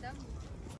да?